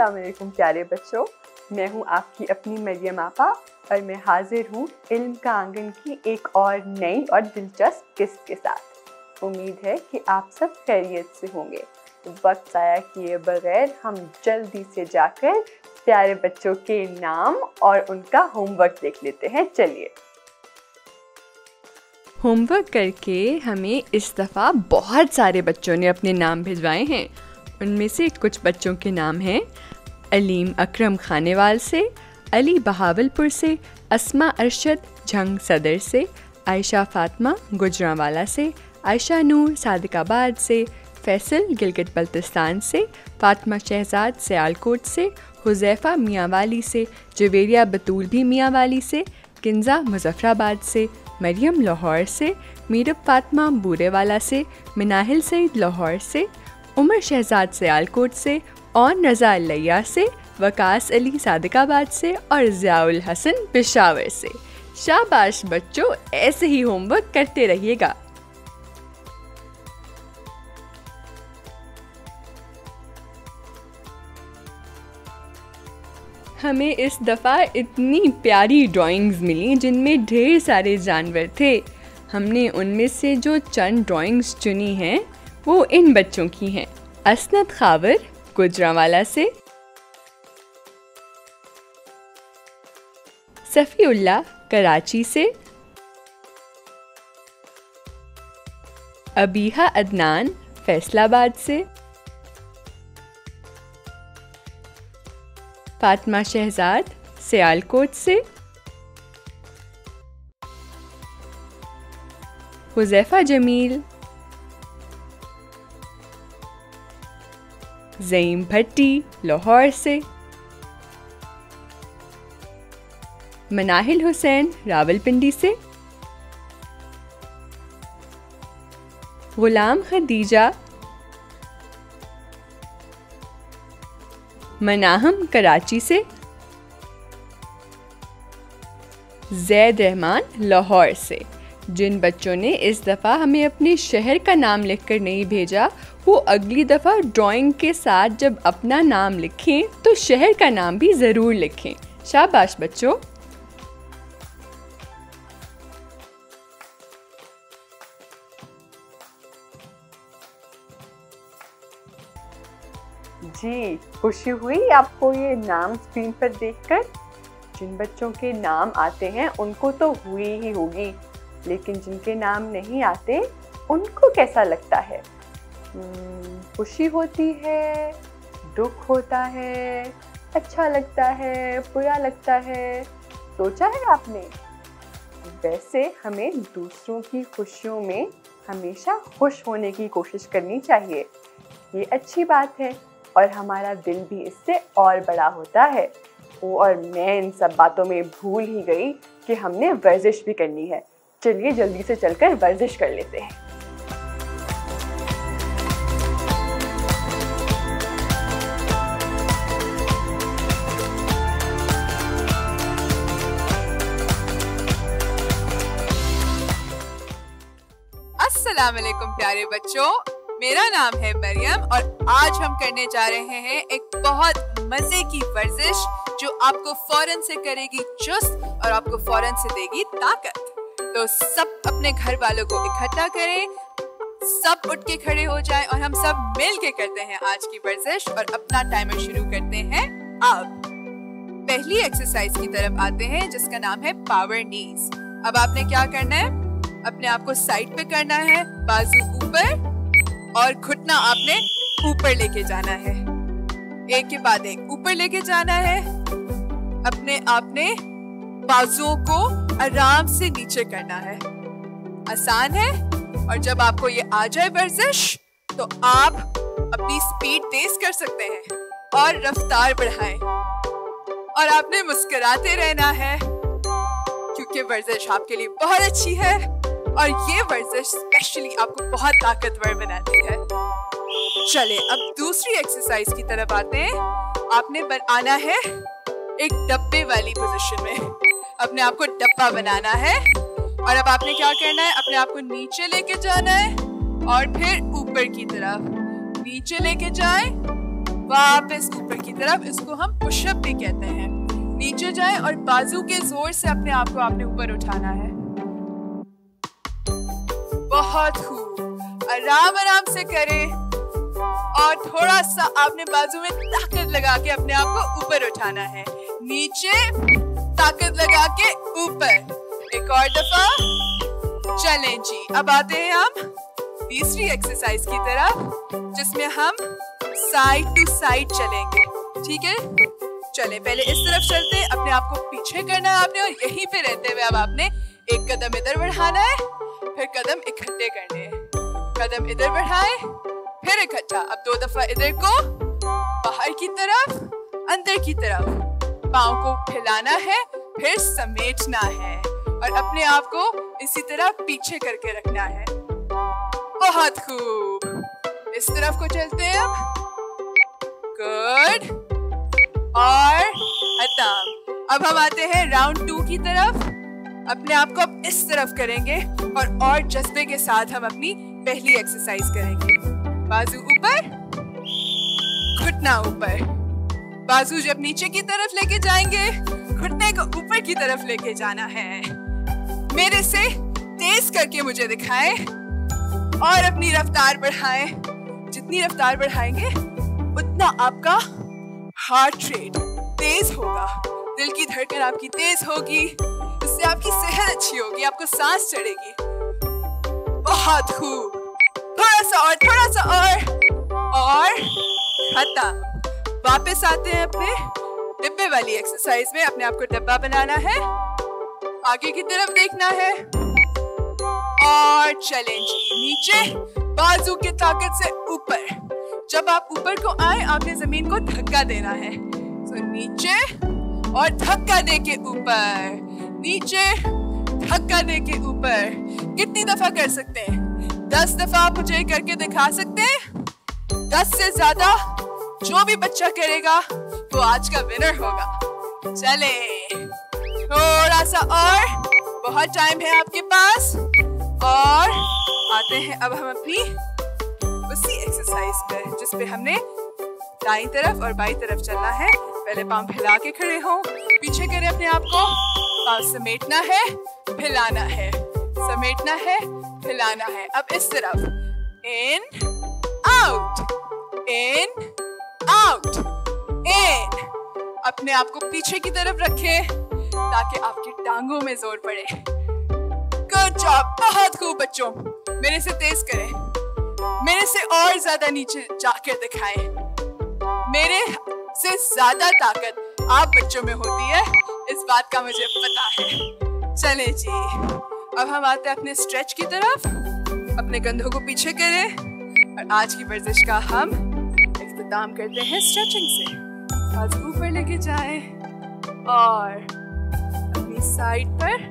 अस्सलाम प्यारे बच्चों। मैं हूँ आपकी अपनी मरियम आपा और मैं हाजिर हूँ इल्म का आँगन की एक और नई और दिलचस्प किस्त के साथ। उम्मीद है कि आप सब खैरियत से होंगे। वक्त ज़ाया किए बगैर हम जल्दी से जाकर प्यारे बच्चों के नाम और उनका होमवर्क देख लेते हैं। चलिए। होमवर्क करके हमें इस दफ़ा बहुत सारे बच्चों ने अपने नाम भिजवाए हैं। उनमें से कुछ बच्चों के नाम हैं, अलीम अकरम खानेवाल से, अली बहावलपुर से, असमा अरशद झंग सदर से, आयशा फातिमा गुजरावाला से, आयशा नूर सादिकाबाद से, फैसल गिलगित बल्तिस्तान से, फातमा शहजाद सियालकोट से, हुजैफ़ा मियाँवाली से, जवेरिया बतूल भी मियाँवाली से, किन्जा मुजफ्फराबाद से, मरियम लाहौर से, मीरब फातिमा बूरेवाला से, मिनाहिल सईद लाहौर से उमर शहजाद सयालकोट से और रज़ा लिया से, वकास अली सादिकाबाद से और ज़ियाउल हसन पिशावर से। शाबाश बच्चों, ऐसे ही होमवर्क करते रहिएगा। हमें इस दफ़ा इतनी प्यारी ड्राइंग्स मिली जिनमें ढेर सारे जानवर थे। हमने उनमें से जो चंद ड्राइंग्स चुनी हैं वो इन बच्चों की हैं। असनत खावर, गुजरावाला से। सफ़ीउल्ला, कराची से। अबीहा अदनान, फैसलाबाद से। फातिमा शहजाद, सियालकोट से। हुजैफा जमील जईम भट्टी, लाहौर से। मनाहिल हुसैन, रावलपिंडी से। गुलाम खदीजा। मनाहम कराची से। जैद रहमान, लाहौर से। जिन बच्चों ने इस दफ़ा हमें अपने शहर का नाम लिखकर नहीं भेजा, वो अगली दफ़ा ड्राइंग के साथ जब अपना नाम लिखें तो शहर का नाम भी ज़रूर लिखें। शाबाश बच्चों। जी, खुशी हुई आपको ये नाम स्क्रीन पर देखकर। जिन बच्चों के नाम आते हैं, उनको तो हुई ही होगी। लेकिन जिनके नाम नहीं आते उनको कैसा लगता है? हम्म, खुशी होती है दुख होता है अच्छा लगता है बुरा लगता है? सोचा है आपने? वैसे हमें दूसरों की खुशियों में हमेशा खुश होने की कोशिश करनी चाहिए। ये अच्छी बात है और हमारा दिल भी इससे और बड़ा होता है। वो और मैं इन सब बातों में भूल ही गई कि हमने वर्जिश भी करनी है। चलिए जल्दी से चलकर वर्जिश कर लेते हैं। वालेकुम प्यारे बच्चों। मेरा नाम है मरियम और आज हम करने जा रहे हैं एक बहुत मज़े की वर्जिश जो आपको फ़ौरन से करेगी चुस्त और आपको फ़ौरन से देगी ताकत। तो सब अपने घर वालों को इकट्ठा करें, सब उठ के खड़े हो जाएँ और हम सब मिल के करते हैं आज की वर्जिश और अपना टाइमर शुरू करते हैं अब। पहली एक्सरसाइज की तरफ़ आते हैं, जिसका नाम है पावर नीज अब आपने क्या करना है? अपने आप को साइड पे करना है, बाजू ऊपर और घुटना आपने ऊपर लेके जाना है। एक के बाद एक, ऊपर लेके जाना है। अपने आपने बाजुओं को आराम से नीचे करना है। आसान है? और जब आपको ये आ जाए वर्जिश तो आप अपनी स्पीड तेज कर सकते हैं और रफ्तार बढ़ाएँ। और आपने मुस्कुराते रहना है, क्योंकि वर्जिश आपके लिए बहुत अच्छी है और ये वर्जिश स्पेशली आपको बहुत ताकतवर बनाती है। चले, अब दूसरी एक्सरसाइज की तरफ़ आते हैं। आपने आना है एक डब्बे वाली पोजीशन में। अपने आप को डब्बा बनाना है। और अब आपने क्या करना है? अपने आप को नीचे लेके जाना है और फिर ऊपर की तरफ़। नीचे लेके जाए, वापस ऊपर की तरफ़। इसको हम पुशअप भी कहते हैं। नीचे जाए और बाजू के ज़ोर से अपने आप को आपने ऊपर उठाना है। बहुत खूब। आराम आराम से करें। और थोड़ा सा आपने बाजू में ताकत लगा के अपने आप को ऊपर उठाना है। नीचे ताकत लगा के ऊपर। एक और दफ़ा। चलें जी, अब आते हैं हम तीसरी एक्सरसाइज की तरफ़, जिसमें हम साइड टू साइड चलेंगे। ठीक है? चले, पहले इस तरफ़ चलते हैं। अपने आप को पीछे करना है आपने और यहीं पे रहते हुए अब आपने एक कदम इधर बढ़ाना है, फिर कदम इकट्ठे करने हैं। कदम इधर बढ़ाए, फिर इकट्ठा। अब दो दफ़ा इधर को बाहर की तरफ़, अंदर की तरफ़। पाँव को फैलाना है, फिर समेटना है और अपने आप को इसी तरह पीछे करके रखना है। बहुत खूब। इस तरफ़ को चलते हैं अब गुड और खत्म अब हम आते हैं राउंड टू की तरफ़। अपने आप को अब इस तरफ़ करेंगे और और जज्बे के साथ हम अपनी पहली एक्सरसाइज करेंगे। बाजू ऊपर, घुटना ऊपर। बाजू जब नीचे की तरफ़ लेके जाएँगे, घुटने को ऊपर की तरफ़ लेके जाना है। मेरे से तेज करके मुझे दिखाएँ और अपनी रफ्तार बढ़ाएँ। जितनी रफ्तार बढ़ाएँगे, उतना आपका हार्ट रेट तेज होगा। दिल की धड़कन आपकी तेज होगी। इससे आपकी सेहत अच्छी होगी, आपको सांस चढ़ेगी। बहुत खूब। थोड़ा सा और, थोड़ा सा और और खत्म। वापस आते हैं अपने डिब्बे वाली एक्सरसाइज में। अपने आप को डब्बा बनाना है। आगे की तरफ़ देखना है। और चलें जी नीचे बाजू की ताकत से ऊपर। जब आप ऊपर को आए, आपने ज़मीन को धक्का देना है। तो नीचे और धक्का दे के ऊपर। नीचे धक्का दे के ऊपर। कितनी दफ़ा कर सकते हैं? दस दफ़ा आप मुझे करके दिखा सकते हैं? दस से ज़्यादा जो भी बच्चा करेगा, वो आज का विनर होगा। चले। थोड़ा सा और। बहुत टाइम है आपके पास। और आते हैं अब हम अपनी उसी एक्सरसाइज पर जिस पे हमने दाई तरफ़ और बाई तरफ़ चलना है। पहले पाँव फैला के खड़े हो। पीछे करें अपने आप को। पाँव समेटना है, फैलाना है। समेटना है, फैलाना है। अब इस तरफ़। In out in out in अपने आप को पीछे की तरफ़ रखें ताकि आपकी टांगों में ज़ोर पड़े। गुड जॉब बहुत खूब बच्चों। मेरे से तेज करें। मेरे से और ज़्यादा नीचे जाकर दिखाएँ। मेरे से ज़्यादा ताकत आप बच्चों में होती है। इस बात का मुझे पता है। चले जी। अब हम आते हैं अपने स्ट्रेच की तरफ़। अपने कंधों को पीछे करें। और आज की वर्जिश का हम इख्तिताम करते हैं स्ट्रेचिंग से। आज ऊपर लेके जाए और अपनी साइड पर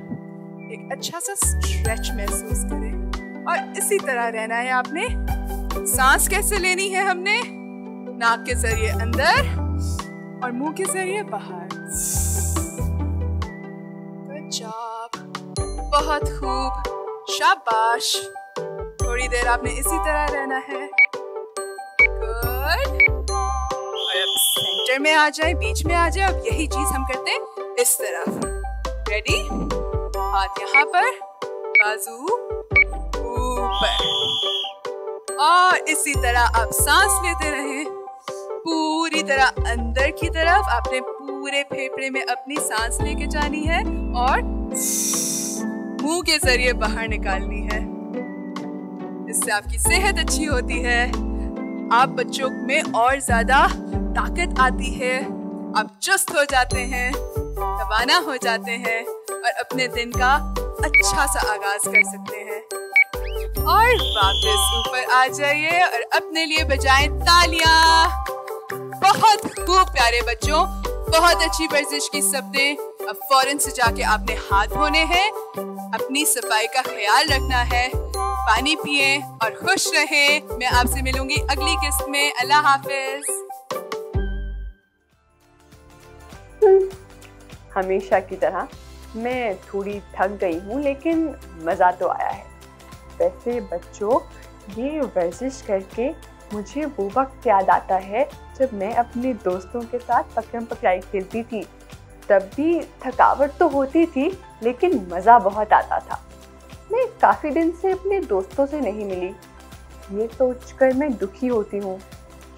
एक अच्छा सा स्ट्रेच महसूस करें। और इसी तरह रहना है आपने। सांस कैसे लेनी है हमने? नाक के ज़रिए अंदर और मुँह के ज़रिए बाहर। बहुत खूब, शाबाश। थोड़ी देर आपने इसी तरह रहना है। सेंटर में आ जाए, बीच में आ जाए, अब यही चीज़ हम करते हैं इस तरफ़ रेडी हाथ यहाँ पर, बाजू ऊपर। और इसी तरह आप सांस लेते रहे। पूरी तरह अंदर की तरफ़ आपने पूरे फेफड़े में अपनी सांस लेके जानी है और मुँह के ज़रिए बाहर निकालनी है। इससे आपकी सेहत अच्छी होती है। आप बच्चों में और ज़्यादा ताकत आती है। आप चुस्त हो जाते हैं रवाना हो जाते हैं और अपने दिन का अच्छा सा आगाज़ कर सकते हैं। और वापस ऊपर आ जाइए और अपने लिए बजाएँ तालियाँ। बहुत खूब प्यारे बच्चों, बहुत अच्छी वर्जिश की सबने। अब फ़ौरन से जाके आपने हाथ धोने हैं। अपनी सफ़ाई का ख्याल रखना है। पानी पिए और खुश रहे। मैं आपसे मिलूँगी अगली किस्त में। अल्लाह हाफिज। हमेशा की तरह मैं थोड़ी थक गई हूँ, लेकिन मज़ा तो आया है। वैसे बच्चों, ये वर्जिश करके मुझे वो वक्त याद आता है जब मैं अपने दोस्तों के साथ पकड़म पकड़ाई खेलती थी। तब भी थकावट तो होती थी, लेकिन मज़ा बहुत आता था। मैं काफ़ी दिन से अपने दोस्तों से नहीं मिली। ये सोचकर मैं दुखी होती हूँ,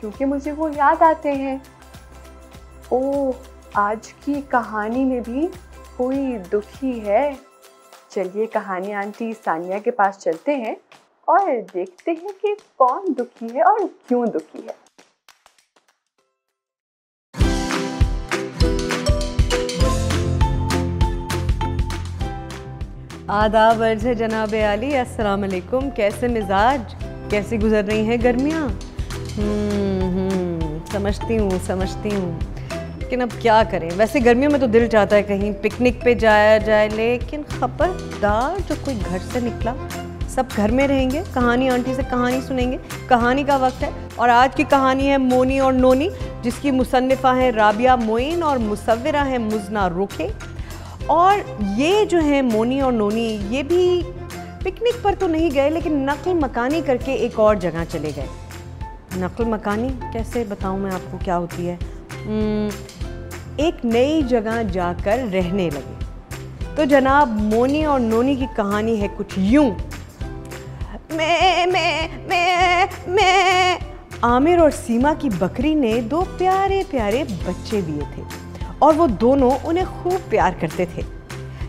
क्योंकि मुझे वो याद आते हैं। ओह, आज की कहानी में भी कोई दुखी है? चलिए कहानी आंटी सानिया के पास चलते हैं और देखते हैं कि कौन दुखी है और क्यों दुखी है। आदाब अर्ज़ है जनाब आली। अस्सलाम वालेकुम कैसे मिजाज? कैसी गुजर रही हैं गर्मियाँ? हम्म, हम्म, समझती हूँ समझती हूँ। लेकिन अब क्या करें? वैसे गर्मियों में तो दिल चाहता है कहीं पिकनिक पे जाया जाए लेकिन खबरदार जो कोई घर से निकला सब घर में रहेंगे। कहानी आंटी से कहानी सुनेंगे। कहानी का वक्त है। और आज की कहानी है मोनी और नोनी जिसकी मुसनफ़ा है राबिया मोइन और मुसवरा है मुजना रुखे और ये जो है मोनी और नोनी ये भी पिकनिक पर तो नहीं गए लेकिन नकल मकानी करके एक और जगह चले गए। नकल मकानी? कैसे बताऊँ मैं आपको क्या होती है? हम्म, एक नई जगह जाकर रहने लगे। तो जनाब मोनी और नोनी की कहानी है कुछ यूँ। मैं मैं मैं मैं आमिर और सीमा की बकरी ने दो प्यारे प्यारे बच्चे दिए थे। और वो दोनों उन्हें खूब प्यार करते थे।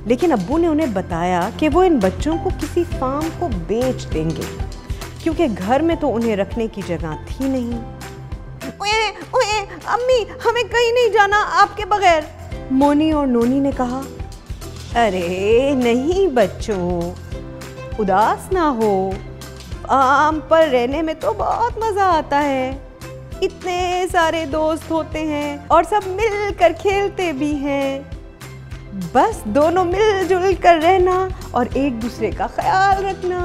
लेकिन अब्बू ने उन्हें बताया कि वो इन बच्चों को किसी फार्म को बेच देंगे क्योंकि घर में तो उन्हें रखने की जगह थी नहीं। ओए, ओए, अम्मी हमें कहीं नहीं जाना आपके बगैर। मोनी और नोनी ने कहा अरे नहीं बच्चों उदास ना हो। आम पर रहने में तो बहुत मज़ा आता है। इतने सारे दोस्त होते हैं और सब मिलकर खेलते भी हैं। बस दोनों मिलजुल कर रहना और एक दूसरे का ख्याल रखना।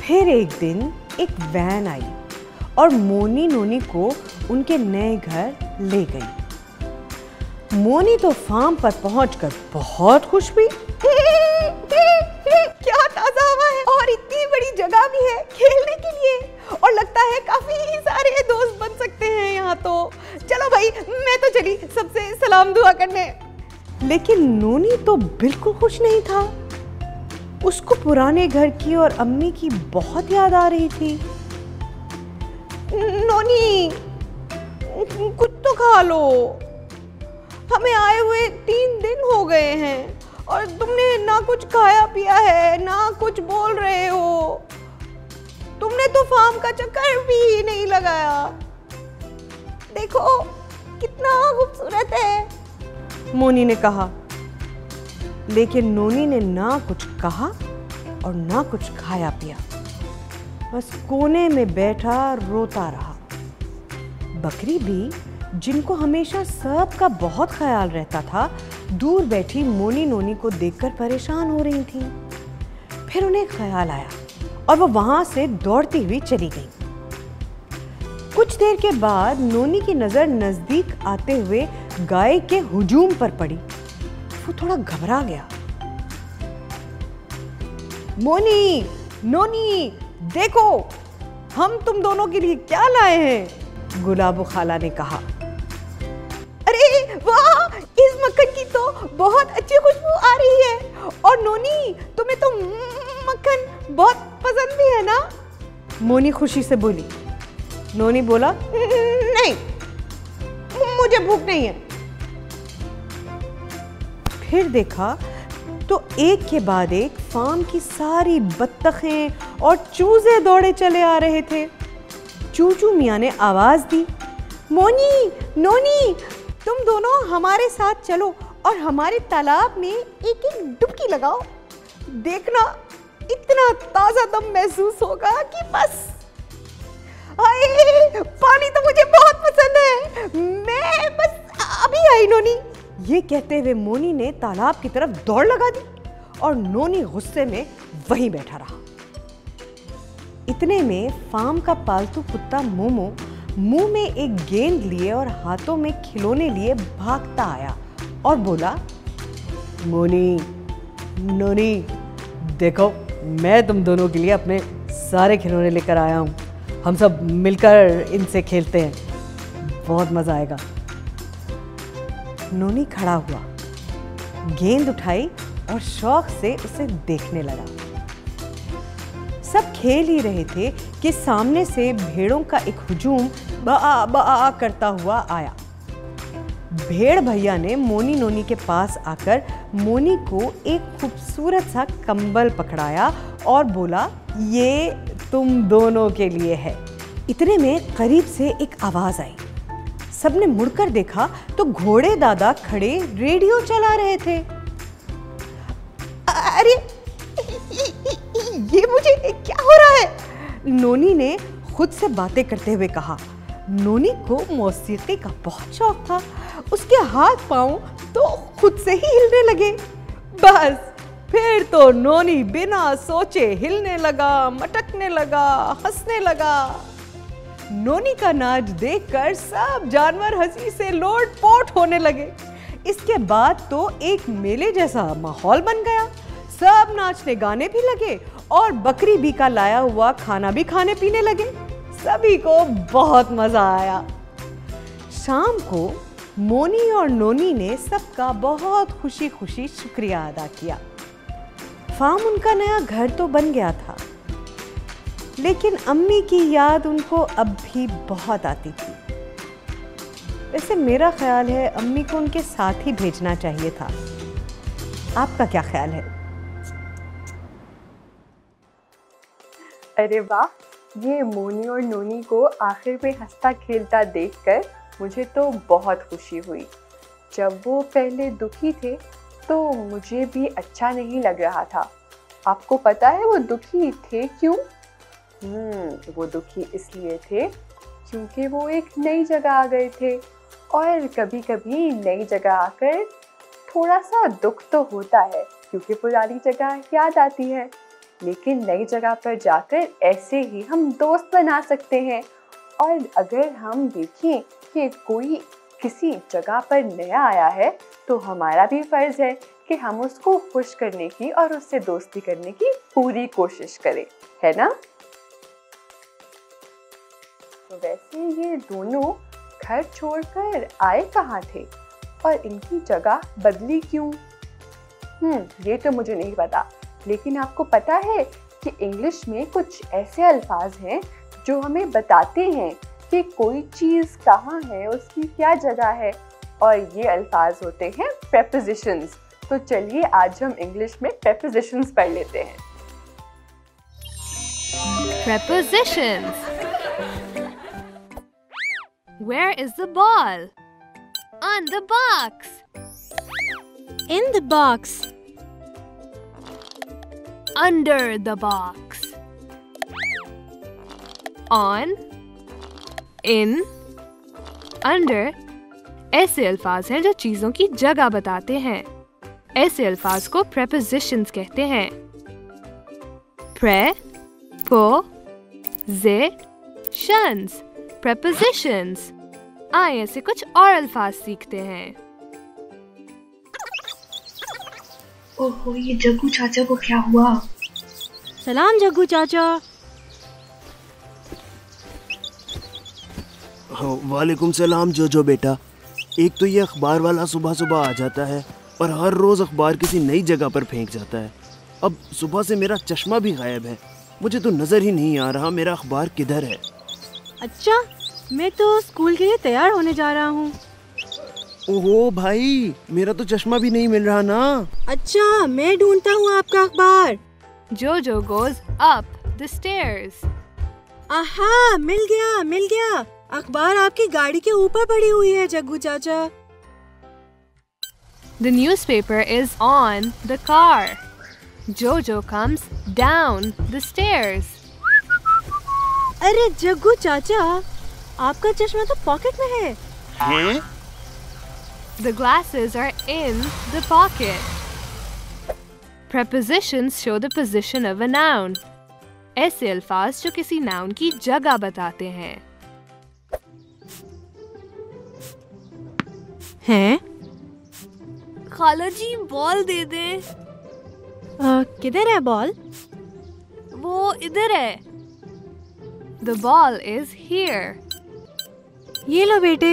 फिर एक दिन एक वैन आई और मोनी नोनी को उनके नए घर ले गई। मोनी तो फार्म पर पहुंचकर बहुत खुश हुई। क्या ताज़ा बड़ी जगह भी है खेलने के लिए। और लगता है काफ़ी सारे दोस्त बन सकते हैं यहाँ तो। चलो भाई, मैं तो चली सबसे सलाम दुआ करने। लेकिन नोनी तो बिल्कुल खुश नहीं था। उसको पुराने घर की और अम्मी की बहुत याद आ रही थी। नोनी, कुछ तो खा लो। हमें आए हुए तीन दिन हो गए हैं और तुमने ना कुछ खाया पिया है, ना फार्म का चक्कर भी नहीं लगाया। देखो, कितना खूबसूरत है। मोनी ने कहा। लेकिन नोनी ने ना कुछ कहा और ना कुछ खाया पिया। बस कोने में बैठा, रोता रहा। बकरी भी, जिनको हमेशा सब का बहुत ख्याल रहता था, दूर बैठी मोनी नोनी को देखकर परेशान हो रही थी। फिर उन्हें ख्याल आया। और वो वहाँ से दौड़ती हुई चली गई। कुछ देर के बाद नोनी की नज़र नज़दीक आते हुए गाय के हुजूम पर पड़ी। वो थोड़ा घबरा गया। मोनी, नोनी, देखो, हम तुम दोनों के लिए क्या लाए हैं? गुलाबो खाला ने कहा। अरे, वाह, इस मक्खन की तो बहुत अच्छी खुशबू आ रही है। और नोनी, तुम्हें तो मक्खन बहुत पसंद भी है ना? मोनी खुशी से बोली। नोनी बोला, नहीं, मुझे भूख नहीं है। फिर देखा तो एक के बाद एक फार्म की सारी बत्तखें और चूजे दौड़े चले आ रहे थे। चूचू मियाँ ने आवाज़ दी, मोनी, नोनी, तुम दोनों हमारे साथ चलो और हमारे तालाब में एक एक डुबकी लगाओ। देखना इतना ताज़ा दम महसूस होगा कि बस। आए, पानी तो मुझे बहुत पसंद है। मैं बस अभी आई नोनी। ये कहते हुए मोनी ने तालाब की तरफ़ दौड़ लगा दी और नोनी गुस्से में वहीं बैठा रहा। इतने में फार्म का पालतू कुत्ता मोमो मुँह में एक गेंद लिए और हाथों में खिलौने लिए भागता आया और बोला मोनी नोनी देखो मैं तुम दोनों के लिए अपने सारे खिलौने लेकर आया हूँ। हम सब मिलकर इनसे खेलते हैं। बहुत मज़ा आएगा। नोनी खड़ा हुआ। गेंद उठाई और शौक से उसे देखने लगा। सब खेल ही रहे थे कि सामने से भेड़ों का एक हुजूम बा बा करता हुआ आया। भेड़ भैया ने मोनी नोनी के पास आकर मोनी को एक खूबसूरत सा कंबल पकड़ाया और बोला, ये तुम दोनों के लिए है। इतने में करीब से एक आवाज़ आई। सबने मुड़कर देखा तो घोड़े दादा खड़े रेडियो चला रहे थे। अरे, ये मुझे क्या हो रहा है? नोनी ने खुद से बातें करते हुए कहा। नोनी को मौसीकी का बहुत शौक था। उसके हाथ पाँव तो खुद से ही हिलने लगे। बस, फिर तो नोनी बिना सोचे हिलने लगा, मटकने लगा, हंसने लगा। नोनी का नाच देखकर सब जानवर हँसी से लोट पोट होने लगे। इसके बाद तो एक मेले जैसा माहौल बन गया। सब नाचने गाने भी लगे और बकरी भी का लाया हुआ खाना भी खाने पीने लगे। सभी को बहुत मज़ा आया। शाम को मोनी और नोनी ने सबका बहुत खुशी खुशी शुक्रिया अदा किया। फार्म उनका नया घर तो बन गया था, लेकिन अम्मी की याद उनको अब भी बहुत आती थी। वैसे मेरा ख्याल है अम्मी को उनके साथ ही भेजना चाहिए था। आपका क्या ख्याल है? अरे वाह ये मोनी और नोनी को आखिर में हंसता खेलता देखकर मुझे तो बहुत खुशी हुई। जब वो पहले दुखी थे तो मुझे भी अच्छा नहीं लग रहा था। आपको पता है वो दुखी थे क्यों? हम्म वो दुखी इसलिए थे क्योंकि वो एक नई जगह आ गए थे और कभी कभी नई जगह आकर थोड़ा सा दुख तो होता है क्योंकि पुरानी जगह याद आती है। लेकिन नई जगह पर जाकर ऐसे ही हम दोस्त बना सकते हैं। और अगर हम देखें कि कोई किसी जगह पर नया आया है तो हमारा भी फ़र्ज़ है कि हम उसको खुश करने की और उससे दोस्ती करने की पूरी कोशिश करें, है ना? तो वैसे ये दोनों घर छोड़कर आए कहाँ थे? और इनकी जगह बदली क्यों? हम्म ये तो मुझे नहीं पता। लेकिन आपको पता है कि इंग्लिश में कुछ ऐसे अल्फाज हैं जो हमें बताते हैं कि कोई चीज़ कहाँ है उसकी क्या जगह है और ये अल्फाज होते हैं prepositions तो चलिए आज हम इंग्लिश में prepositions पढ़ लेते हैं Prepositions. Where is the ball? On the box. In the box. under the box. On, in, under. ऐसे अल्फाज हैं जो चीज़ों की जगह बताते हैं। ऐसे अल्फाज को प्रेपोजिशंस कहते हैं। प्रे पो जे शंस प्रेपोजिशंस आए ऐसे कुछ और अल्फाज सीखते हैं। ओहो ये जग्गू चाचा को क्या हुआ? सलाम जग्गू चाचा। हाँ, वालेकुम सलाम जो जो बेटा। एक तो ये अखबार वाला सुबह सुबह आ जाता है और हर रोज अखबार किसी नई जगह पर फेंक जाता है। अब सुबह से मेरा चश्मा भी गायब है। मुझे तो नज़र ही नहीं आ रहा मेरा अखबार किधर है। अच्छा मैं तो स्कूल के लिए तैयार होने जा रहा हूँ। ओहो भाई मेरा तो चश्मा भी नहीं मिल रहा ना अच्छा मैं ढूंढता हूँ आपका अखबार Jojo goes up the stairs. आहा मिल गया मिल गया अखबार आपकी गाड़ी के ऊपर पड़ी हुई है जग्गू चाचा The newspaper is on the car. Jojo comes down the stairs. अरे जग्गू चाचा आपका चश्मा तो पॉकेट में है हैं? The glasses are in the pocket. Prepositions show the position of a noun. ऐसे अल्फाज जो किसी नाउन की जगह बताते हैं हैं खाला जी बॉल दे दे किधर है बॉल वो इधर है The ball is here. ये लो बेटे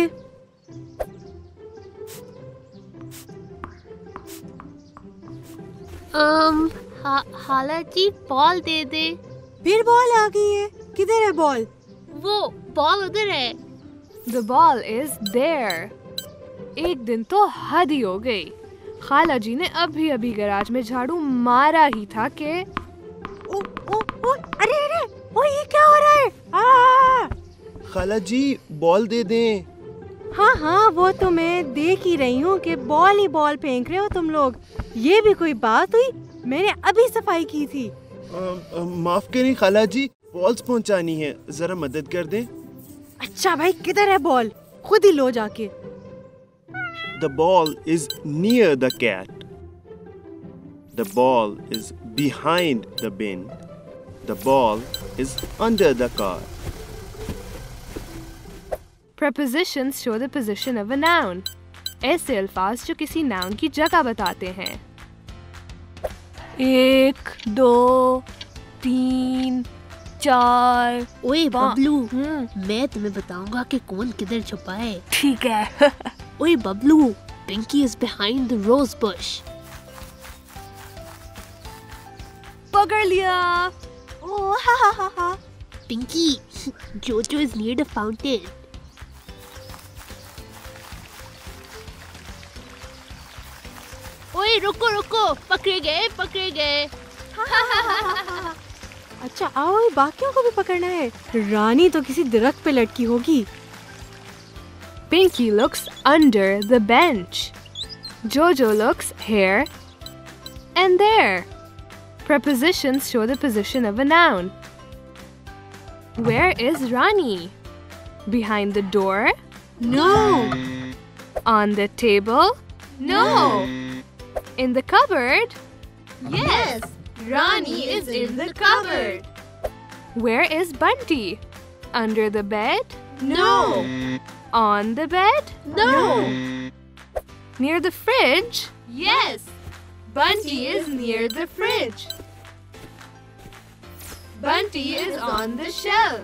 um, हा, हाला जी बॉल दे दे फिर बॉल आ गई है। किधर है बॉल वो बॉल उधर है। The ball is there. एक दिन तो हद ही हो गई। खाला जी ने अभी अभी गैराज में झाड़ू मारा ही था कि ओ ओ ओ अरे अरे ओ ये क्या हो रहा है? आ! खाला जी बॉल दे दें। हाँ हाँ वो तो मैं देख ही रही हूँ कि बॉल ही बॉल फेंक रहे हो तुम लोग। ये भी कोई बात हुई? मैंने अभी सफ़ाई की थी। माफ़ करें खाला जी बॉल्स पहुंचानी है। जरा मदद कर दें? अच्छा भाई किधर है बॉल खुद ही लो जाके। The ball is near the cat the ball is behind the bin the ball is under the car Prepositions show the position of a noun. ऐसे अल्फाज जो किसी नाउन की जगह बताते हैं। एक दो तीन चार ओए बबलू हम्म। मैं तुम्हें बताऊँगा कि कौन किधर छुपा है। ठीक है। ओए Bablu Pinki is behind the rose bush पकड़ लिया। ओ हा हा हा हा। पिंकी जोजो इज़ नीड द फाउंटेन ओए रुको रुको पकड़े गए पकड़े गए अच्छा आओ ये बाकियों को भी पकड़ना है रानी तो किसी दरख्त पे लटकी होगी Pinky looks under the bench. Jojo looks here and there. Prepositions show the position of a noun. Where is Rani? Behind the door? No. On the table? No. In the cupboard? Yes, Rani is in the cupboard. Where is Bunty? Under the bed? No, On the bed? no. Near the fridge? Yes, Bunty is near the fridge. Bunty is on the shelf.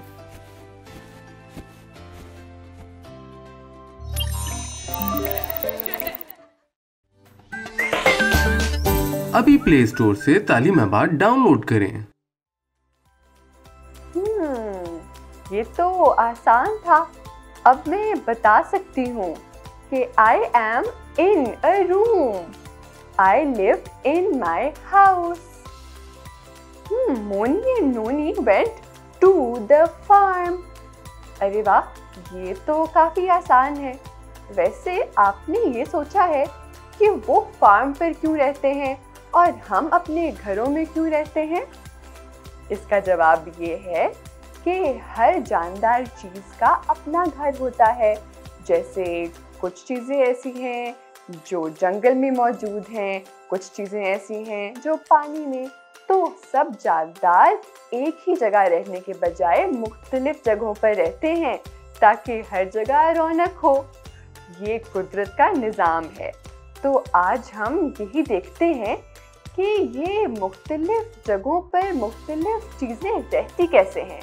अभी play store से तालीम आबाद download करें। हम्म ये तो आसान था। अब मैं बता सकती हूँ कि I am in a room I live in my house Moni and Noni went to the farm अरे वाह, ये तो काफ़ी आसान है। वैसे आपने ये सोचा है कि वो फार्म पर क्यों रहते हैं? और हम अपने घरों में क्यों रहते हैं? इसका जवाब ये है कि हर जानदार चीज़ का अपना घर होता है। जैसे कुछ चीज़ें ऐसी हैं जो जंगल में मौजूद हैं, कुछ चीज़ें ऐसी हैं जो पानी में। तो सब जानदार एक ही जगह रहने के बजाय मुख्तलिफ़ जगहों पर रहते हैं ताकि हर जगह रौनक हो। ये कुदरत का निज़ाम है। तो आज हम यही देखते हैं कि ये मुख्तलिफ़ जगहों पर मुख्तलिफ़ चीज़ें रहती कैसे हैं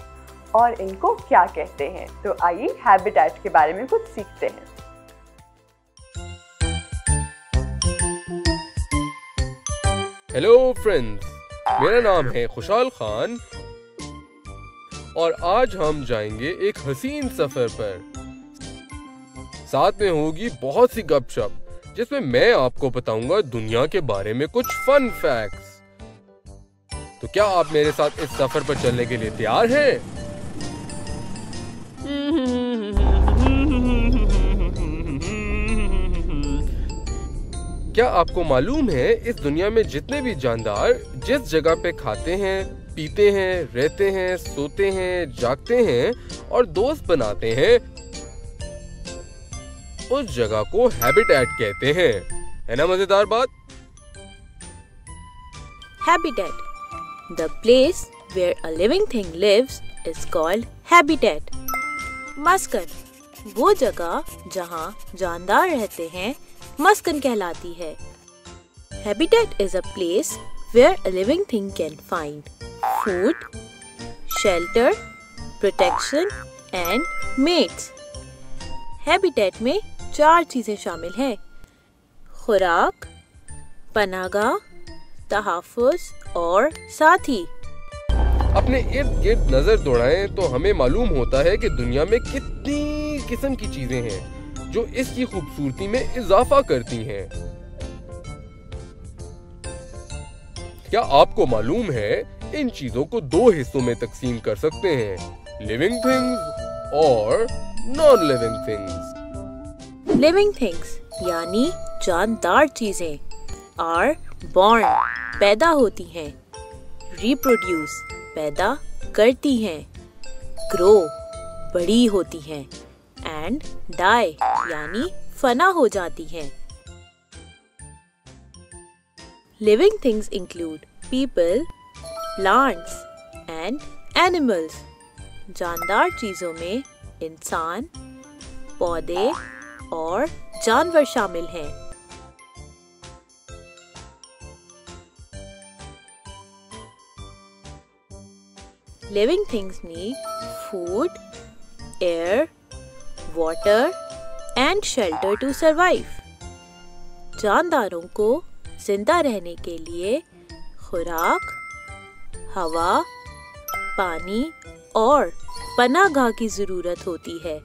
और इनको क्या कहते हैं? तो आइए हैबिटेट के बारे में कुछ सीखते हैं। हेलो फ्रेंड्स मेरा नाम है खुशाल खान और आज हम जाएँगे एक हसीन सफ़र पर। साथ में होगी बहुत सी गपशप। जिसमें मैं आपको बताऊँगा दुनिया के बारे में कुछ फन फैक्ट्स तो क्या आप मेरे साथ इस सफ़र पर चलने के लिए तैयार हैं? क्या आपको मालूम है इस दुनिया में जितने भी जानदार जिस जगह पे खाते हैं, पीते हैं, रहते हैं, सोते हैं, जागते हैं और दोस्त बनाते हैं उस जगह को हैबिटेट कहते हैं है ना मज़ेदार बात Habitat. The place where a living thing lives is called habitat. मस्कन वो जगह जहाँ जानदार रहते हैं मस्कन कहलाती है Habitat is a place where a living thing can find food, shelter, protection and mates habitat में चार चीज़ें शामिल हैं। खुराक, पनागा तहफ़ुज़ और साथी। अपने इर्द गिर्द नज़र दौड़ाएँ तो हमें मालूम होता है कि दुनिया में कितनी किस्म की चीज़ें हैं, जो इसकी खूबसूरती में इजाफा करती हैं। क्या आपको मालूम है, इन चीज़ों को दो हिस्सों में तकसीम कर सकते हैं लिविंग थिंग्स और non living things living things यानी जानदार चीज़ें आर बॉर्न पैदा होती हैं रिप्रोड्यूस पैदा करती हैं ग्रो बड़ी होती हैं एंड डाई यानी फना हो जाती हैं। Living things include people plants and animals जानदार चीज़ों में इंसान, पौधे और जानवर शामिल हैं Living things need food, air, water and shelter to survive. जानदारों को ज़िंदा रहने के लिए खुराक हवा पानी और पनागाह की ज़रूरत होती है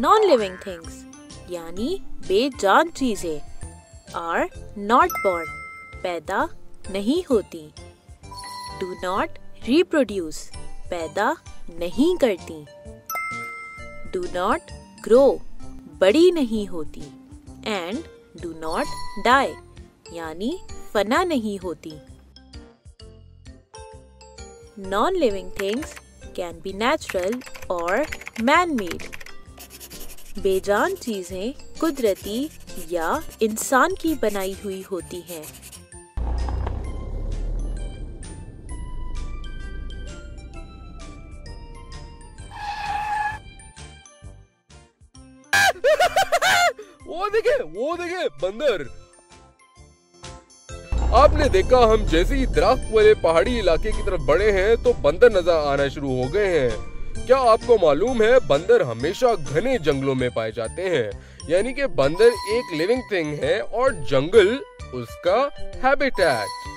नॉन लिविंग थिंग्स यानी बेजान चीज़ें आर नॉट बॉर्न पैदा नहीं होती। डू नॉट रिप्रोड्यूस पैदा नहीं करती। डू नॉट ग्रो बड़ी नहीं होती। एंड डू नॉट डाई यानी फना नहीं होती। Non living things can be natural और मैन मेड बेजान चीज़ें कुदरती या इंसान की बनाई हुई होती हैं। वो देखे वो देखे, बंदर। आपने देखा हम जैसे ही दरख्त वाले पहाड़ी इलाके की तरफ़ बढ़े हैं तो बंदर नज़र आना शुरू हो गए हैं। क्या आपको मालूम है बंदर हमेशा घने जंगलों में पाए जाते हैं? यानी कि बंदर एक लिविंग थिंग है और जंगल उसका हैबिटेट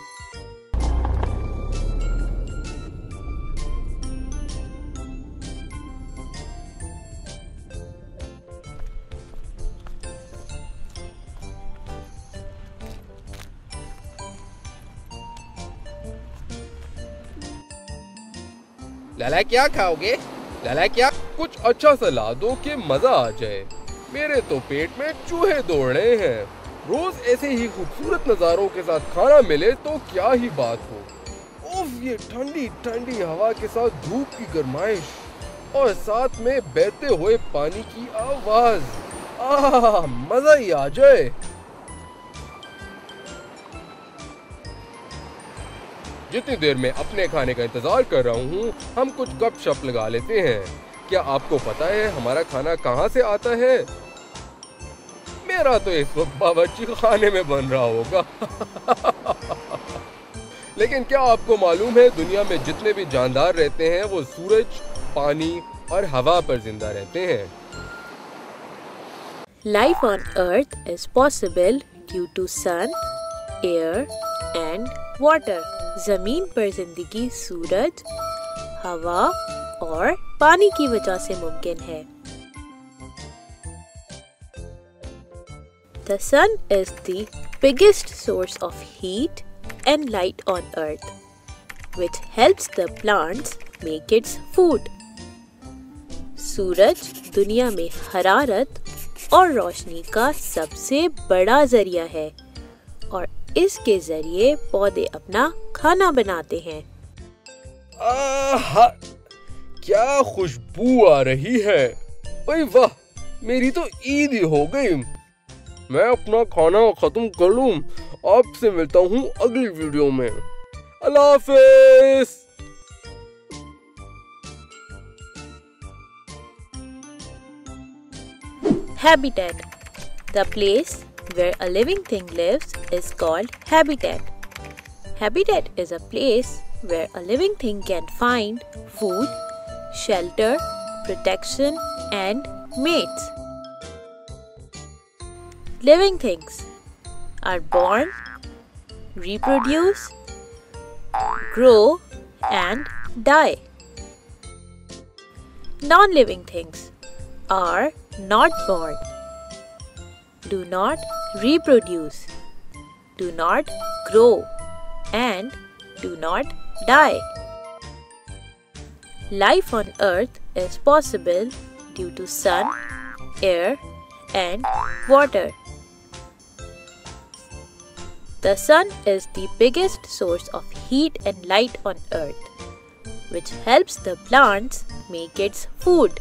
लाला क्या खाओगे? लाला क्या? कुछ अच्छा सा ला दो कि मज़ा आ जाए। मेरे तो पेट में चूहे दौड़ रहे हैं। रोज ऐसे ही खूबसूरत नज़ारों के साथ खाना मिले तो क्या ही बात हो। उफ, ये ठंडी ठंडी हवा के साथ धूप की गर्माइश और साथ में बहते हुए पानी की आवाज़। आ मज़ा ही आ जाए। जितनी देर में अपने खाने का इंतज़ार कर रहा हूँ, हम कुछ गप शप लगा लेते हैं। क्या आपको पता है हमारा खाना कहाँ से आता है? मेरा तो इस वक्त बावर्ची खाने में बन रहा होगा। लेकिन क्या आपको मालूम है, दुनिया में जितने भी जानदार रहते हैं, वो सूरज, पानी और हवा पर ज़िंदा रहते हैं। Life on earth is possible due to sun air and water ज़मीन पर ज़िंदगी, सूरज, हवा और पानी की वजह से मुमकिन है the sun is the biggest source of heat and light on earth which helps the plants make its food. सूरज दुनिया में हरारत और रोशनी का सबसे बड़ा ज़रिया है और इसके ज़रिए पौधे अपना खाना बनाते हैं। आहा, क्या खुशबू आ रही है। भाई वाह मेरी तो ईद ही हो गई। मैं अपना खाना खत्म कर लूँ आपसे मिलता हूँ अगली वीडियो में। अल्लाह हाफिज। Habitat The place where a living thing lives is called habitat. Habitat is a place where a living thing can find food, shelter, protection, and mates. Living things are born, reproduce, grow, and die. Non living things are not born, do not reproduce, do not grow, and do not die. Life on earth is possible due to sun, air, and water. The sun is the biggest source of heat and light on earth, which helps the plants make its food.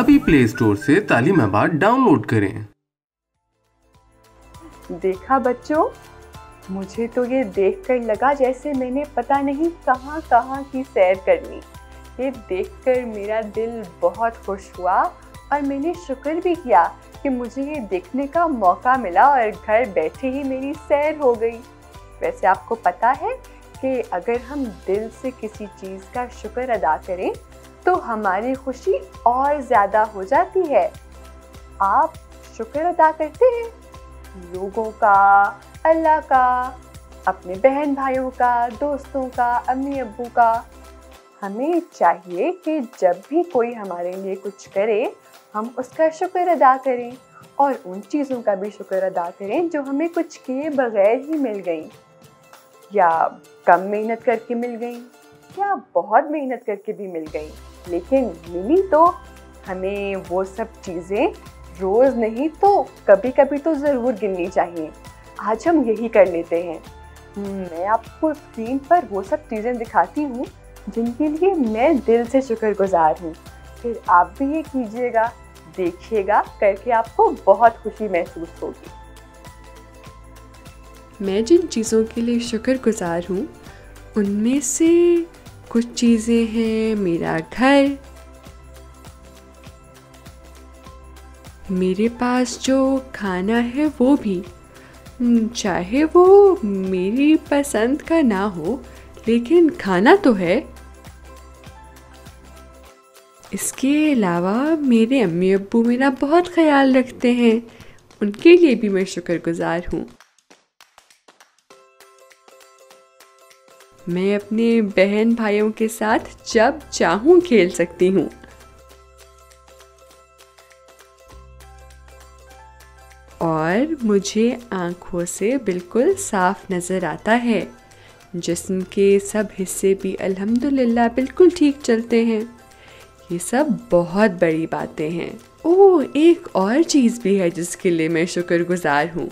अभी play store से तालीम आबाद download करें। देखा बच्चों, मुझे तो ये देखकर लगा जैसे मैंने पता नहीं कहाँ कहाँ की सैर कर ली ये देखकर मेरा दिल बहुत खुश हुआ और मैंने शुक्र भी किया कि मुझे ये देखने का मौका मिला और घर बैठे ही मेरी सैर हो गई। वैसे आपको पता है कि अगर हम दिल से किसी चीज़ का शुक्र अदा करें तो हमारी खुशी और ज़्यादा हो जाती है। आप शुक्र अदा करते हैं। लोगों का, अल्लाह का, अपने बहन भाइयों का, दोस्तों का, अम्मी अबू का। हमें चाहिए कि जब भी कोई हमारे लिए कुछ करे, हम उसका शुक्र अदा करें और उन चीज़ों का भी शुक्र अदा करें जो हमें कुछ किए बगैर ही मिल गई। या कम मेहनत करके मिल गई, या बहुत मेहनत करके भी मिल गई। लेकिन मिली तो हमें वो सब चीज़ें रोज़ नहीं तो कभी कभी तो ज़रूर गिननी चाहिए। आज हम यही कर लेते हैं। मैं आपको स्क्रीन पर वो सब चीज़ें दिखाती हूँ, जिनके लिए मैं दिल से शुक्रगुजार हूँ। फिर आप भी ये कीजिएगा, देखिएगा, करके आपको बहुत खुशी महसूस होगी। मैं जिन चीज़ों के लिए शुक्रगुजार हूँ, उनमें से कुछ चीज़ें हैं, मेरा घर। मेरे पास जो खाना है वो भी, चाहे वो मेरी पसंद का ना हो, लेकिन खाना तो है। इसके अलावा मेरे अम्मी अब्बू मेरा बहुत ख्याल रखते हैं। उनके लिए भी मैं शुक्रगुजार हूँ। मैं अपने बहन भाइयों के साथ जब चाहूँ खेल सकती हूँ। और मुझे आँखों से बिल्कुल साफ़ नज़र आता है। जिसम के सब हिस्से भी अल्हम्दुलिल्लाह बिल्कुल ठीक चलते हैं। ये सब बहुत बड़ी बातें हैं। ओह, एक और चीज़ भी है जिसके लिए मैं शुक्रगुजार हूँ।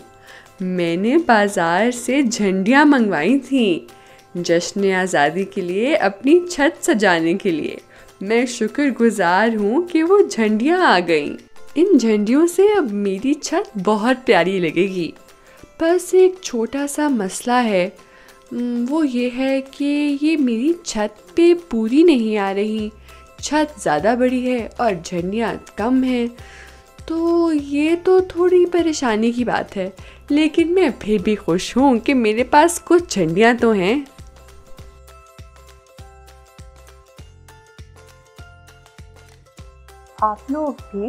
मैंने बाज़ार से झंडियाँ मंगवाई थी। जश्न आज़ादी के लिए, अपनी छत सजाने के लिए। मैं शुक्रगुजार हूँ कि वो झंडियाँ आ गईं। इन झंडियों से अब मेरी छत बहुत प्यारी लगेगी। बस एक छोटा सा मसला है। वो ये है कि ये मेरी छत पे पूरी नहीं आ रही। छत ज़्यादा बड़ी है और झंडियाँ कम हैं। तो ये तो थोड़ी परेशानी की बात है, लेकिन मैं फिर भी खुश हूँ कि मेरे पास कुछ झंडियाँ तो हैं। आप लोग भी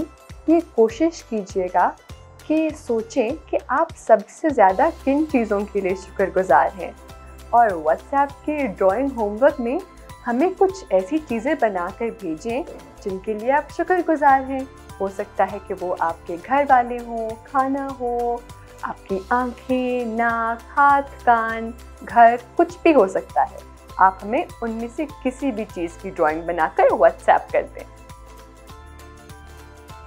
ये कोशिश कीजिएगा कि सोचें कि आप सबसे ज़्यादा किन चीज़ों के लिए शुक्रगुजार हैं। और व्हाट्सएप के ड्राइंग होमवर्क में हमें कुछ ऐसी चीज़ें बनाकर भेजें जिनके लिए आप शुक्रगुजार हैं। हो सकता है कि वो आपके घर वाले हों, खाना हो, आपकी आँखें, नाक, हाथ, कान, घर, कुछ भी हो सकता है। आप हमें उनमें से किसी भी चीज़ की ड्राइंग बनाकर व्हाट्सएप कर दें।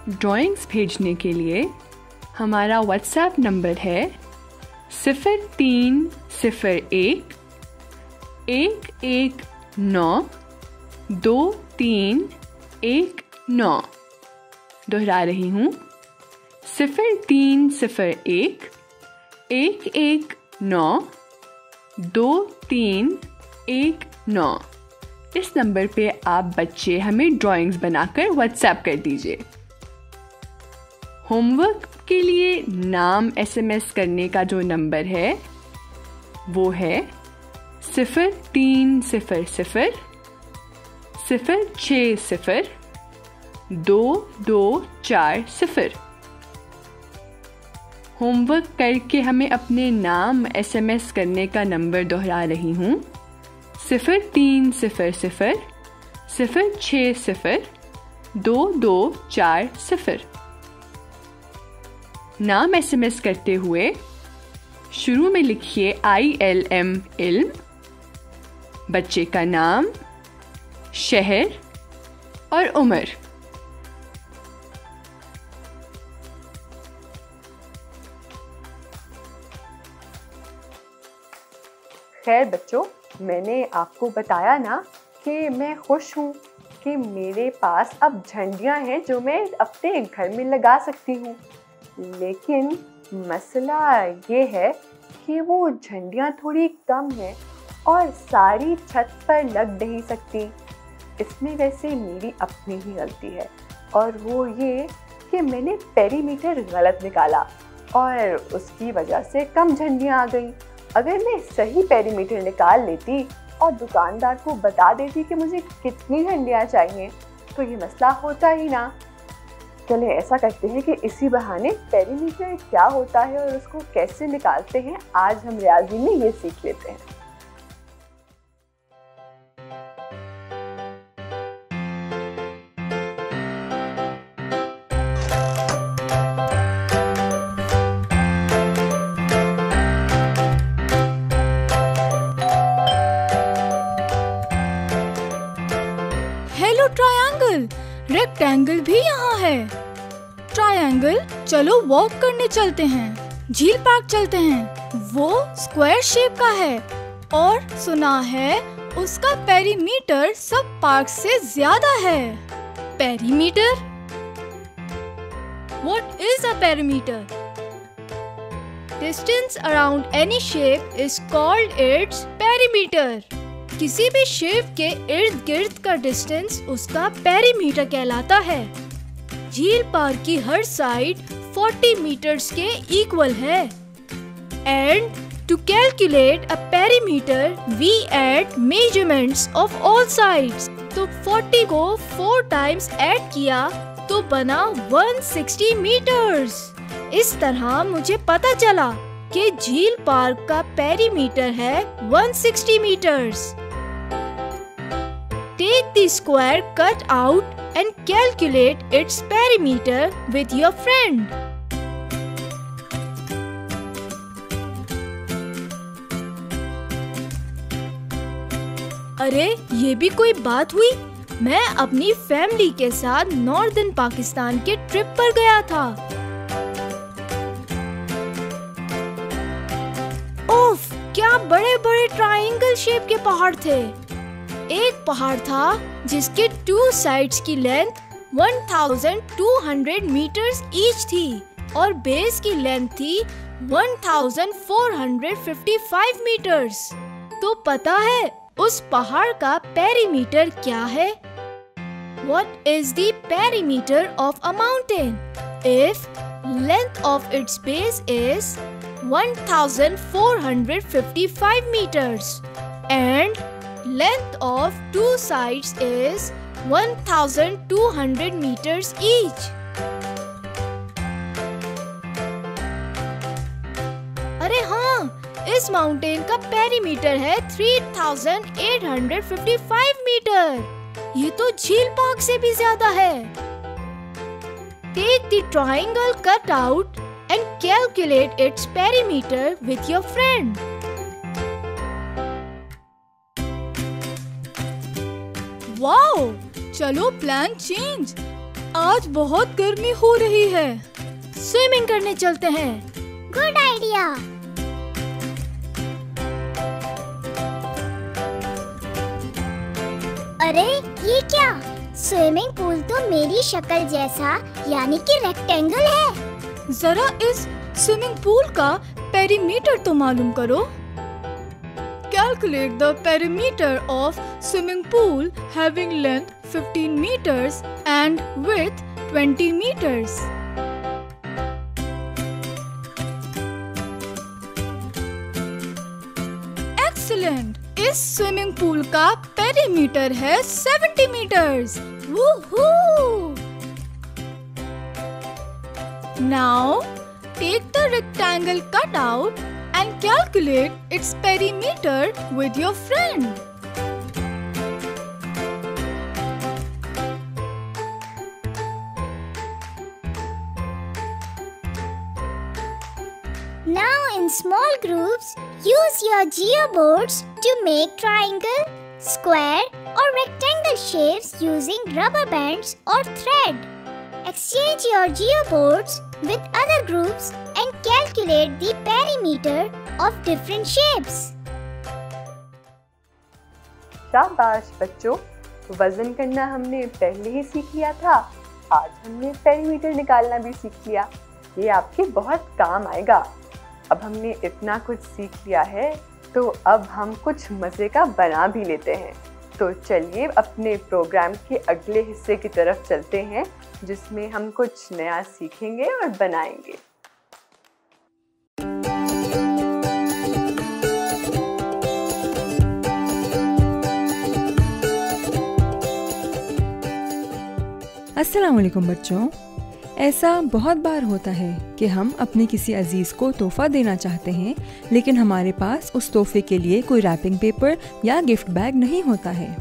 ड्राइंग्स भेजने के लिए हमारा व्हाट्सएप नंबर है सिफर तीन सिफर एक एक एक नौ, दो तीन एक नौ। दोहरा रही हूँ। सिफर तीन सिफर एक एक एक नौ, दो तीन एक नौ। इस नंबर पे आप बच्चे हमें ड्राइंग्स बनाकर व्हाट्सएप कर दीजिए। होमवर्क के लिए नाम एसएमएस करने का जो नंबर है, वो है सिफर तीन सिफर सिफर सिफर छ सिफर, दो दो चार सिफर। होमवर्क करके हमें अपने नाम एसएमएस करने का नंबर दोहरा रही हूँ। सिफर तीन सिफर सिफर सिफर छ सिफर, दो दो चार सिफर। नाम एसएमएस करते हुए शुरू में लिखिए आई एल एम इल्म। बच्चे का नाम, शहर और उम्र। खैर बच्चों, मैंने आपको बताया ना कि मैं खुश हूँ कि मेरे पास अब झंडियाँ हैं जो मैं अपने घर में लगा सकती हूँ। लेकिन मसला ये है कि वो झंडियाँ थोड़ी कम हैं और सारी छत पर लग नहीं सकती। इसमें वैसे मेरी अपनी ही गलती है और वो ये कि मैंने पेरीमीटर गलत निकाला और उसकी वजह से कम झंडियाँ आ गई। अगर मैं सही पेरीमीटर निकाल लेती और दुकानदार को बता देती कि मुझे कितनी झंडियाँ चाहिए तो ये मसला होता ही ना। चले, ऐसा करते हैं कि इसी बहाने पेरीमीटर क्या होता है और उसको कैसे निकालते हैं, आज हम रियाजी में ये सीख लेते हैं। चलो वॉक करने चलते हैं। झील पार्क चलते हैं। वो स्क्वायर शेप का है। और सुना है, उसका पेरीमीटर सब पार्क से ज़्यादा है। Perimeter What is a perimeter? Distance around any shape is called its perimeter. किसी भी शेप के इर्द गिर्द का डिस्टेंस उसका पेरीमीटर कहलाता है। झील पार्क की हर साइड 40 मीटर्स के इक्वल है. And to calculate a perimeter we add measurements of all sides तो 40 को 4 टाइम्स ऐड किया तो बना 160 मीटर्स इस तरह मुझे पता चला कि झील पार्क का पेरीमीटर है 160 metres Take the square, cut out, and calculate its perimeter with your friend. अरे, ये भी कोई बात हुई? मैं अपनी फैमिली के साथ नॉर्दर्न पाकिस्तान के ट्रिप पर गया था। ओफ क्या बड़े बड़े ट्रायंगल शेप के पहाड़ थे? एक पहाड़ था जिसके टू साइड्स की लेंथ 1200 मीटर्स ईच थी और बेस की लेंथ थी 1455 मीटर्स तो पता है उस पहाड़ का पेरीमीटर क्या है What is the perimeter of a mountain? If length of its base is 1455 meters and length of two sides is 1200 meters each. अरे हाँ इस माउंटेन का पेरीमीटर है 3855 मीटर ये तो झील पार्क से भी ज़्यादा है। Take the triangle cut out and calculate its perimeter with your friend wow चलो प्लान चेंज आज बहुत गर्मी हो रही है। स्विमिंग करने चलते हैं। गुड आइडिया अरे ये क्या? स्विमिंग पूल तो मेरी शक्ल जैसा यानी कि रेक्टेंगल है। जरा इस स्विमिंग पूल का पेरीमीटर तो मालूम करो। calculate the perimeter of swimming pool having length 15 meters and width 20 meters. Excellent! Is swimming pool ka perimeter hai 70 meters. Woohoo! Now, take the rectangle cut out and calculate its perimeter with your friend. Now in small groups, use your geoboards to make triangle, square or rectangle shapes using rubber bands or thread. Exchange your geoboards with other groups and calculate the perimeter of different shapes. शाबाश बच्चों, वज़न करना हमने पहले ही सीख लिया था, आज हमने पेरीमीटर निकालना भी सीख लिया। ये आपके बहुत काम आएगा। अब हमने इतना कुछ सीख लिया है तो अब हम कुछ मज़े का बना भी लेते हैं। तो चलिए अपने प्रोग्राम के अगले हिस्से की तरफ़ चलते हैं, जिसमें हम कुछ नया सीखेंगे और बनाएँगे। वालेकुम बच्चों। ऐसा बहुत बार होता है कि हम अपने किसी अज़ीज़ को तोहफ़ा देना चाहते हैं, लेकिन हमारे पास उस तोहफे के लिए कोई रैपिंग पेपर या गिफ्ट बैग नहीं होता है।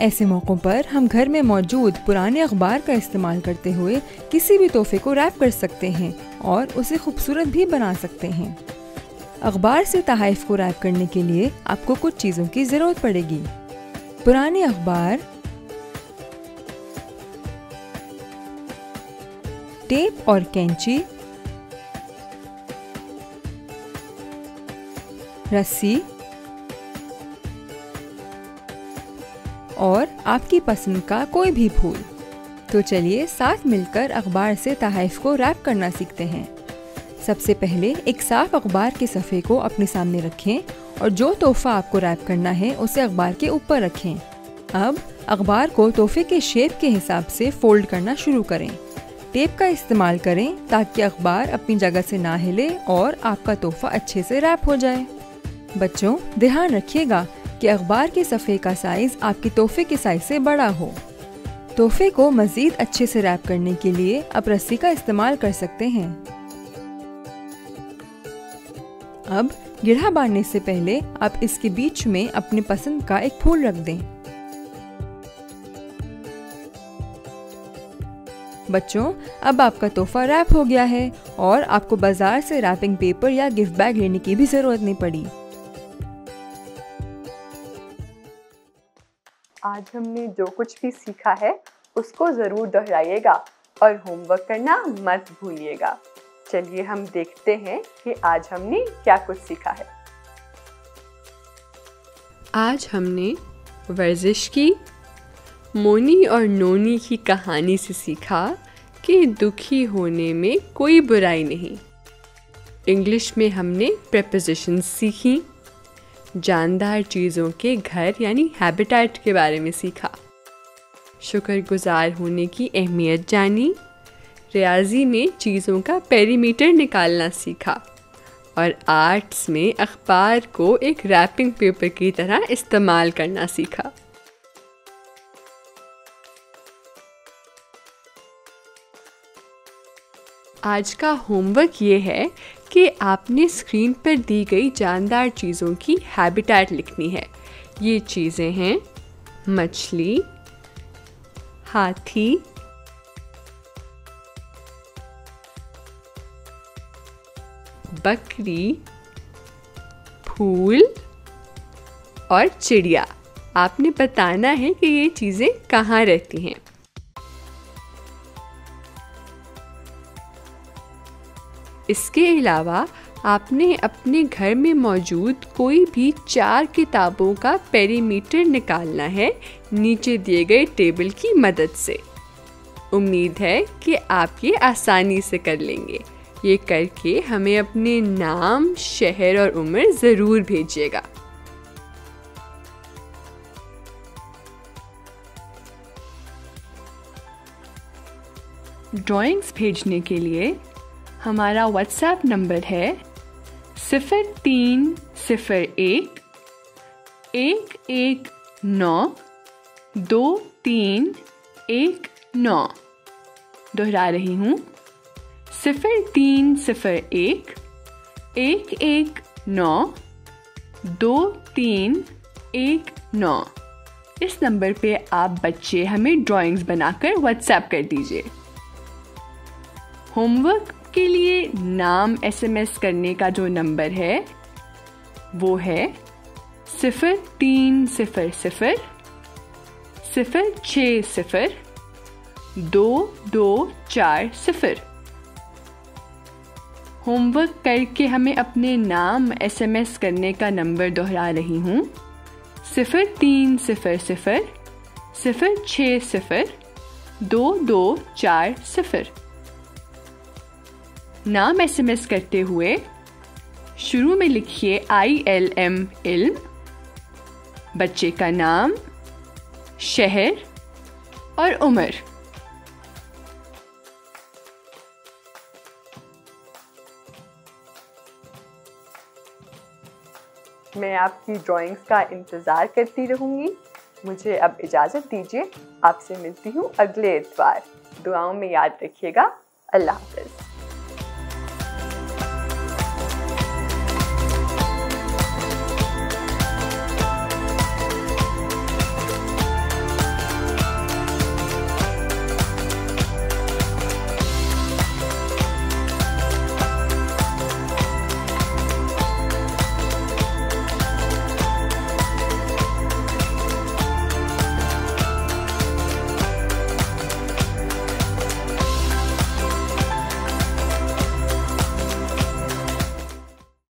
ऐसे मौक़ों पर हम घर में मौजूद पुराने अखबार का इस्तेमाल करते हुए किसी भी तोहफे को रैप कर सकते हैं और उसे खूबसूरत भी बना सकते हैं। अखबार से तहफ़ को रैप करने के लिए आपको कुछ चीज़ों की ज़रूरत पड़ेगी। पुराने अखबार टेप और कैंची, रस्सी और आपकी पसंद का कोई भी फूल। तो चलिए साथ मिलकर अखबार से तहफ़ को रैप करना सीखते हैं। सबसे पहले एक साफ़ अखबार के सफ़े को अपने सामने रखें और जो तोहफ़ा आपको रैप करना है उसे अखबार के ऊपर रखें। अब अखबार को तोहफे के शेप के हिसाब से फोल्ड करना शुरू करें। टेप का इस्तेमाल करें ताकि अखबार अपनी जगह से ना हिले और आपका तोहफा अच्छे से रैप हो जाए। बच्चों, ध्यान रखिएगा कि अखबार के सफ़े का साइज़ आपके तोहफे के साइज़ से बड़ा हो। तोहफे को मज़ीद अच्छे से रैप करने के लिए आप रस्सी का इस्तेमाल कर सकते हैं। अब, गिढ़ा बांधने से पहले आप इसके बीच में अपने पसंद का एक फूल रख दें। बच्चों अब आपका तोहफा रैप हो गया है और आपको बाज़ार से रैपिंग पेपर या गिफ्ट बैग लेने की भी ज़रूरत नहीं पड़ी। आज हमने जो कुछ भी सीखा है उसको ज़रूर दोहराइएगा और होमवर्क करना मत भूलिएगा। चलिए हम देखते हैं कि आज हमने क्या कुछ सीखा है। आज हमने वर्जिश की मोनी और नोनी की कहानी से सीखा कि दुखी होने में कोई बुराई नहीं। इंग्लिश में हमने प्रपोजिशन सीखी, जानदार चीज़ों के घर यानी हैबिटेट के बारे में सीखा। शुक्रगुजार होने की अहमियत जानी, रियाजी में चीज़ों का पेरीमीटर निकालना सीखा और आर्ट्स में अखबार को एक रैपिंग पेपर की तरह इस्तेमाल करना सीखा। आज का होमवर्क ये है कि आपने स्क्रीन पर दी गई जानदार चीज़ों की हैबिटेट लिखनी है। ये चीज़ें हैं मछली, हाथी, बकरी, फूल और चिड़िया। आपने बताना है कि ये चीज़ें कहाँ रहती हैं। इसके अलावा, आपने अपने घर में मौजूद कोई भी चार किताबों का पेरीमीटर निकालना है नीचे दिए गए टेबल की मदद से। उम्मीद है कि आप ये आसानी से कर लेंगे। ये करके हमें अपने नाम, शहर और उम्र ज़रूर भेजिएगा। ड्राइंग्स भेजने के लिए हमारा व्हाट्सएप नंबर है सिफर तीन सिफर एक एक एक नौ, दो तीन एक नौ। दोहरा रही हूँ। सिफर तीन सिफर एक एक एक नौ, दो तीन एक नौ। इस नंबर पे आप बच्चे हमें ड्राइंग्स बनाकर व्हाट्सएप कर दीजिए। होमवर्क के लिए नाम एसएमएस करने का जो नंबर है, वो है सिफर तीन सिफर सिफर सिफर छ सिफर, दो दो चार सिफर। होमवर्क करके हमें अपने नाम एसएमएस करने का नंबर दोहरा रही हूँ। सिफर तीन सिफर सिफर सिफर छ सिफर, दो दो चार सिफर। नाम एसएमएस करते हुए शुरू में लिखिए आई एल एम इल्म। बच्चे का नाम, शहर और उम्र। मैं आपकी ड्राइंग्स का इंतज़ार करती रहूँगी। मुझे अब इजाज़त दीजिए। आपसे मिलती हूँ अगले इतवार। दुआओं में याद रखिएगा। अल्लाह हाफ़िज़।